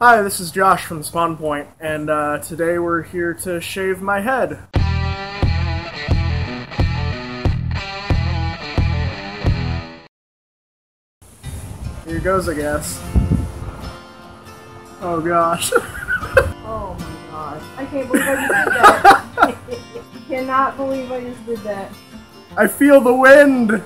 Hi, this is Josh from Spawn Point, and uh, today we're here to shave my head. Here goes, I guess. Oh gosh. Oh my gosh. I can't believe I just did that. Cannot believe I just did that. I feel the wind!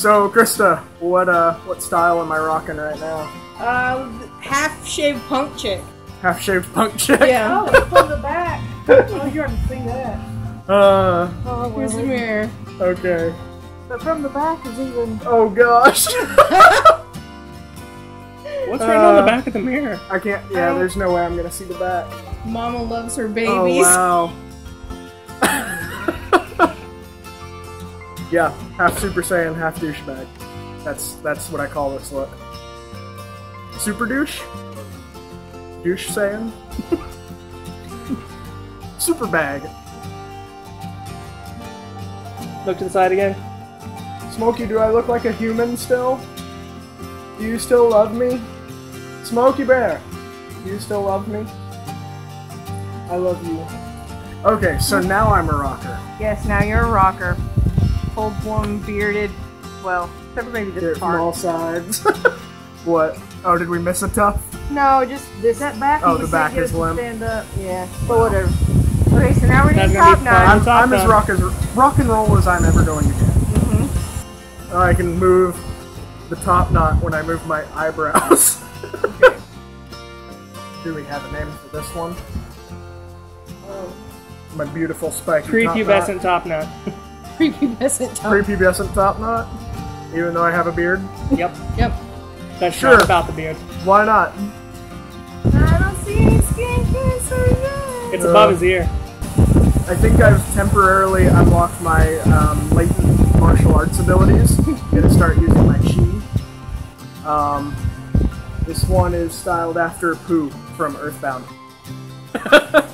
So, Christa, what uh, what style am I rocking right now? Uh, half shaved punk chick. Half shaved punk chick? Yeah. Oh, from the back. Oh, you haven't seen that. Uh, Oh, here's the mirror. okay. But from the back is even. Oh gosh. What's written on the Uh, back of the mirror? I can't, yeah, there's no way I'm gonna see the back. Mama loves her babies. Oh wow. Yeah, half Super Saiyan, half douchebag. That's that's what I call this look. Super douche? Douche Saiyan? Super bag. Look to the side again. Smokey, do I look like a human still? Do you still love me? Smokey Bear, do you still love me? I love you. Okay, so now I'm a rocker. Yes, now you're a rocker. Full blown bearded. Well, except for maybe Here this from part. all sides. what? Oh, did we miss a tuft? No, just this. That back. Oh, the back is limp. Stand up. Yeah, but whatever. Okay, so now we're That's doing gonna top be fun. notch. I'm, top I'm as rock as rock and roll as I'm ever going to get. Mm-hmm. I can move the top knot when I move my eyebrows. Do we have a name for this one? Oh. My beautiful spiky top knot. Prepubescent top knot. Prepubescent top. Prepubescent top knot. Even though I have a beard, yep. Yep. That's Sure. not about the beard. why not? I don't see any skin cancer yet. It's Uh, above his ear. I think I've temporarily unlocked my um, latent martial arts abilities. I'm Gonna start using my chi. Um, this one is styled after Poo from Earthbound.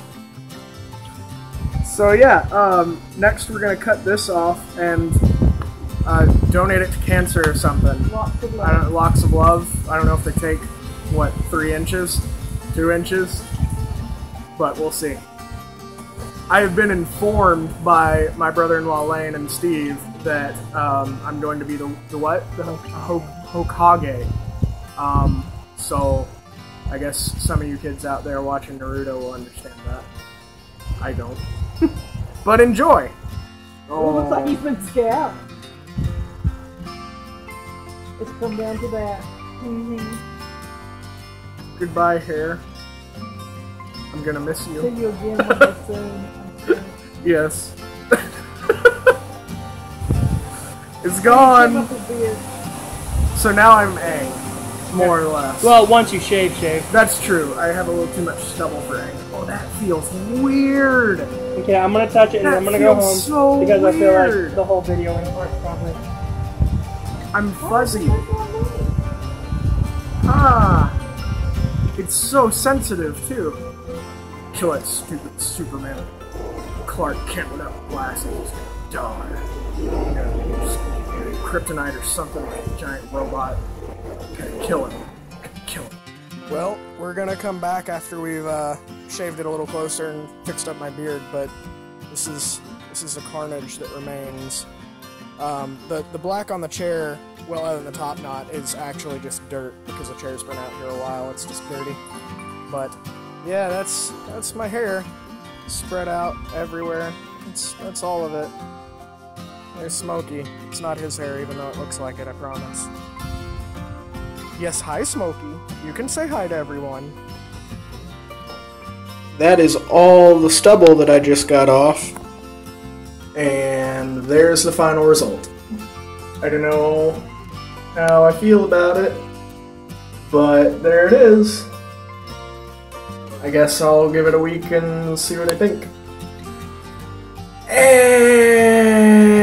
so yeah, um, next we're gonna cut this off and uh, donate it to cancer or something. Lots of I love. don't, locks of love. I don't know if they take what three inches, two inches, but we'll see. I have been informed by my brother-in-law Lane and Steve that um, I'm going to be the, the what the Ho- Ho- Hokage. Um, so I guess some of you kids out there watching Naruto will understand that. I don't, but enjoy. Oh, looks like he's been scabbed. It's come down to that. Mm-hmm. Goodbye, hair. I'm gonna miss you. See you. you again soon. Yes. it's gone. So now I'm A, more or less. Well, once you shave, shave. that's true. I have a little too much stubble for A. Oh, that feels weird. Okay, I'm gonna touch it and That I'm gonna go home so because I feel like the whole video in part probably. I'm fuzzy. Ah, it's so sensitive too. Kill that stupid Superman. Clark Kent without glasses is gonna die. You know, kryptonite or something like a giant robot. Gotta kill him. Gotta kill him. Well, we're gonna come back after we've uh, shaved it a little closer and fixed up my beard, but this is this is the carnage that remains. Um, the the black on the chair, well, other than the top knot, is actually just dirt because the chair's been out here a while. It's just dirty. But yeah, that's that's my hair spread out everywhere. It's that's all of it. There's Smokey. It's not his hair, even though it looks like it. I promise. Yes, hi, Smokey. You can say hi to everyone. That is all the stubble that I just got off. And there's the final result. I don't know how I feel about it, but there it is. I guess I'll give it a week and see what I think. And